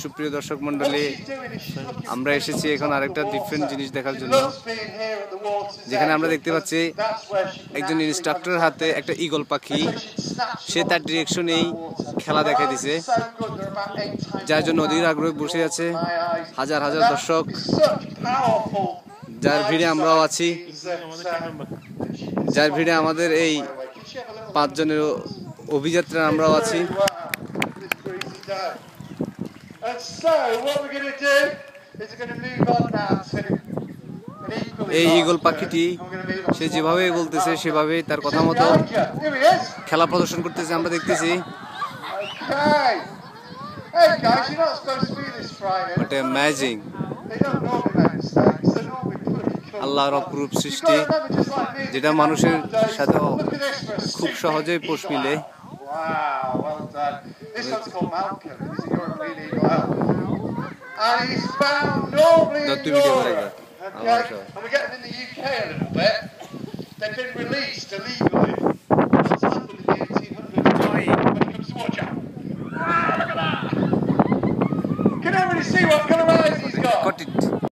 সুপ্রিয় দর্শক মন্ডলী আমরা এসেছি এখন আরেকটা ডিফারেন্ট জিনিস দেখার জন্য, যেখানে আমরা দেখতে পাচ্ছি একজন ইনস্ট্রাক্টরের হাতে একটা ইগল পাখি। সে তার ডিরেকশনেই খেলা দেখা দিছে, যার জন্য অধীর আগ্রহে বসে আছে হাজার হাজার দর্শক। যার ভিড়ে আমরাও আছি, যার ভিড়ে আমাদের এই পাঁচজনের অভিযাত্রা আমরাও আছি। degrees a. And so what we're going do is we're going move on now to এই ঈগল পাখিটি সে যেভাবে বলতেছে সেভাবে তার কথা মতো খেলা প্রদর্শন করতেছে আমরা দেখতেছি। আল্লাহর অপরূপ সৃষ্টি যেটা মানুষের সাথে খুব সহজেই পোষ মিলে। Owl. Wow, well done. This one's called Malcolm. He's a European eagle owl. And he's found normally in Europe. Okay, and we get them in the UK a little bit. They've been released illegally. What's happened in the 1800s when it comes to watch out? Ah, look at that! Can everybody see what's going around